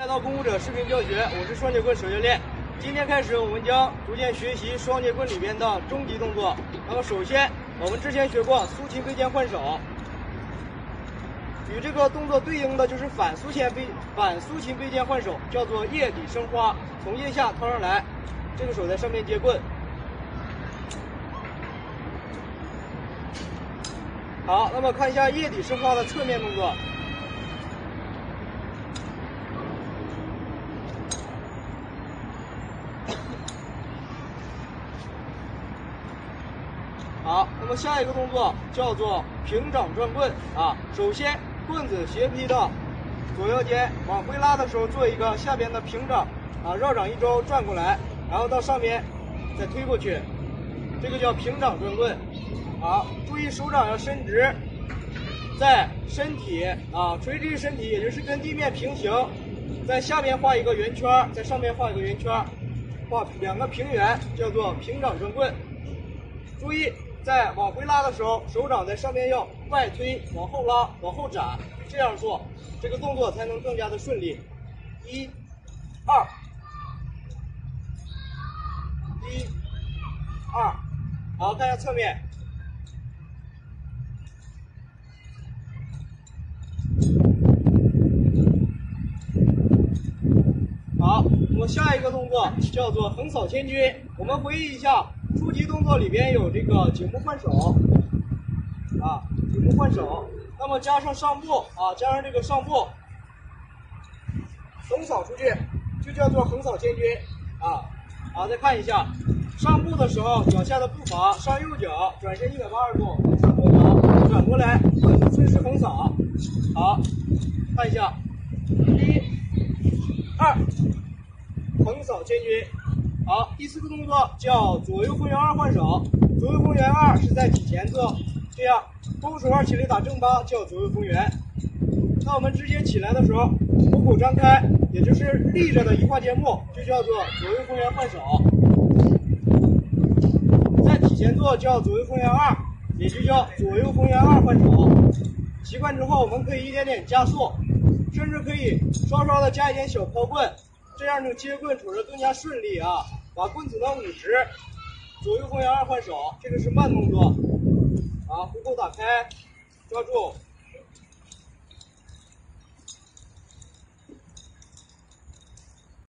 来到攻武者视频教学，我是双节棍手教练。今天开始，我们将逐渐学习双节棍里边的终极动作。那么，首先我们之前学过苏秦飞剑换手，与这个动作对应的就是反苏秦飞反苏秦飞剑换手，叫做叶底生花，从腋下掏上来，这个手在上面接棍。好，那么看一下叶底生花的侧面动作。好，那么下一个动作叫做平掌转棍啊。首先，棍子斜劈到左右肩，往回拉的时候做一个下边的平掌啊，绕掌一周转过来，然后到上面再推过去，这个叫平掌转棍。好，注意手掌要伸直，在身体啊垂直身体，也就是跟地面平行，在下面画一个圆圈，在上面画一个圆圈，画两个平圆，叫做平掌转棍。注意。在往回拉的时候，手掌在上面要外推，往后拉，往后展，这样做，这个动作才能更加的顺利。一、二，一、二，好，看一下侧面。好，我们下一个动作叫做横扫千军。我们回忆一下。初级动作里边有这个颈部换手，啊，颈部换手，那么加上上步啊，加上这个上步，横扫出去，就叫做横扫千军，啊，好，再看一下，上步的时候脚下的步伐，上右脚转身一百八十度，上后脚转过来，顺势横扫，好，看一下，一、二，横扫千军。好，第四个动作叫左右风圆二换手。左右风圆二是在体前做，这样勾手腕起来打正八叫左右风圆。那我们直接起来的时候，虎口张开，也就是立着的移花接木，就叫做左右风圆换手。在体前做叫左右风圆二，也就叫左右风圆二换手。习惯之后，我们可以一点点加速，甚至可以稍稍的加一点小抛棍，这样呢接棍瞅着更加顺利啊。把棍子呢捂直，左右风圆二换手，这个是慢动作。啊，虎口打开，抓住。